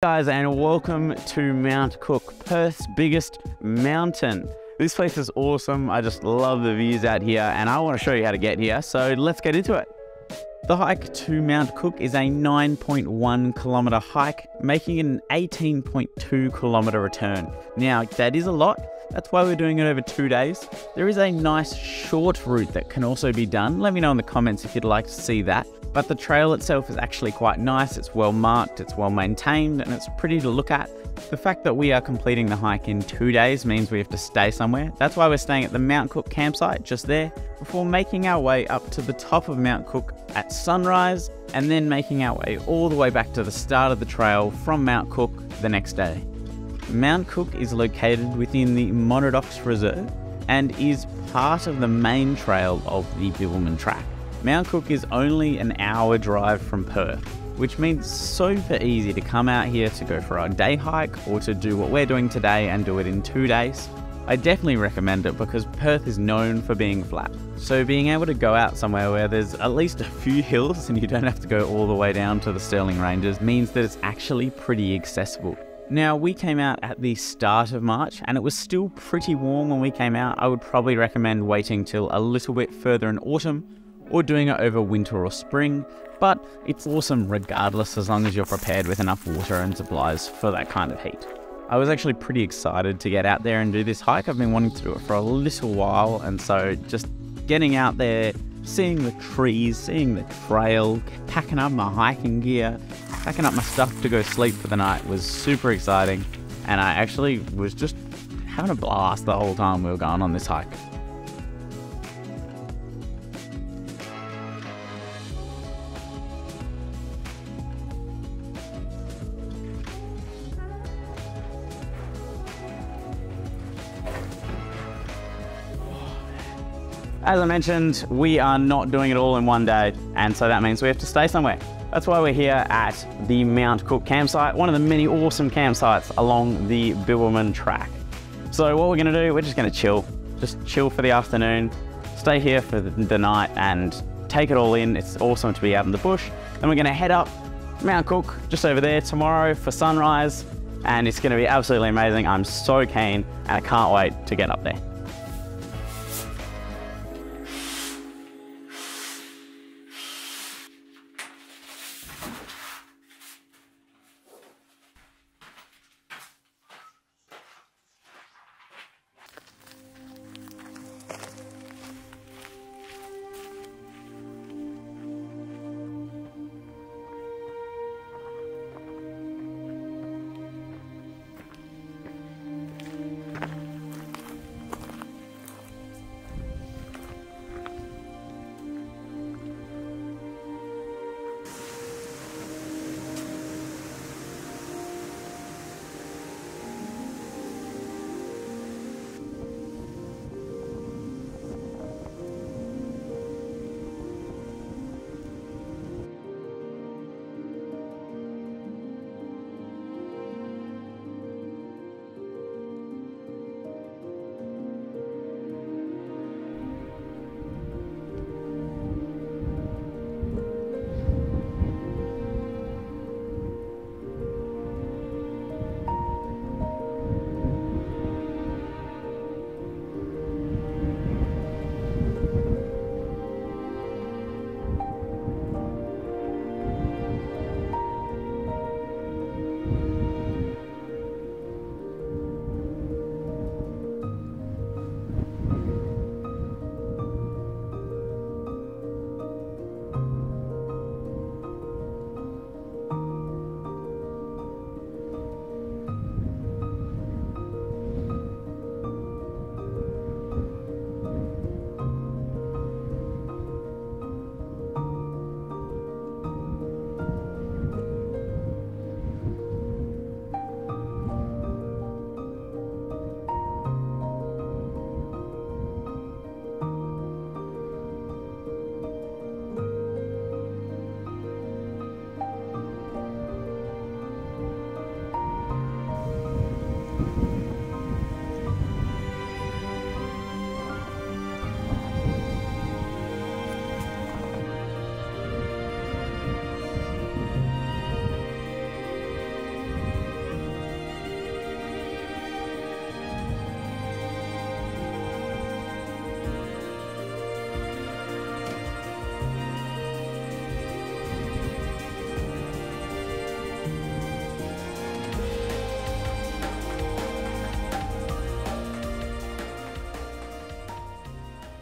guys and welcome to Mount Cooke, Perth's biggest mountain. This place is awesome. I just love the views out here and I want to show you how to get here. So let's get into it. The hike to Mount Cooke is a 9.1 kilometer hike, making it an 18.2 kilometer return. Now that is a lot. That's why we're doing it over two days. There is a nice short route that can also be done. Let me know in the comments if you'd like to see that. But the trail itself is actually quite nice, it's well marked, it's well maintained, and it's pretty to look at. The fact that we are completing the hike in two days means we have to stay somewhere. That's why we're staying at the Mount Cooke campsite just there before making our way up to the top of Mount Cooke at sunrise and then making our way all the way back to the start of the trail from Mount Cooke the next day. Mount Cooke is located within the Monadnocks Reserve and is part of the main trail of the Bibbulmun Track. Mount Cooke is only an hour drive from Perth, which means super easy to come out here to go for a day hike or to do what we're doing today and do it in two days. I definitely recommend it because Perth is known for being flat. So being able to go out somewhere where there's at least a few hills and you don't have to go all the way down to the Stirling Ranges means that it's actually pretty accessible. Now, we came out at the start of March and it was still pretty warm when we came out. I would probably recommend waiting till a little bit further in autumn or doing it over winter or spring, but it's awesome regardless as long as you're prepared with enough water and supplies for that kind of heat. I was actually pretty excited to get out there and do this hike. I've been wanting to do it for a little while, and so just getting out there, seeing the trees, seeing the trail, packing up my hiking gear, packing up my stuff to go sleep for the night was super exciting. And I actually was just having a blast the whole time we were going on this hike. As I mentioned, we are not doing it all in one day, and so that means we have to stay somewhere. That's why we're here at the Mount Cooke campsite, one of the many awesome campsites along the Bibbulmun track. So what we're gonna do, we're just gonna chill. Just chill for the afternoon, stay here for the night and take it all in. It's awesome to be out in the bush. Then we're gonna head up Mount Cooke, just over there tomorrow for sunrise, and it's gonna be absolutely amazing. I'm so keen and I can't wait to get up there.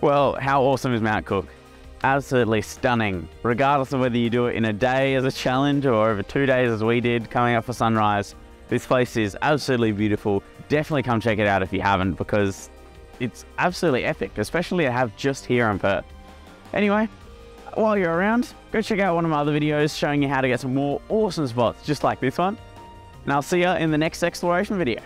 Well, how awesome is Mount Cooke? Absolutely stunning, regardless of whether you do it in a day as a challenge or over two days as we did coming up for sunrise. This place is absolutely beautiful. Definitely come check it out if you haven't because it's absolutely epic, especially to have just here in Perth. Anyway, while you're around, go check out one of my other videos showing you how to get some more awesome spots just like this one. And I'll see you in the next exploration video.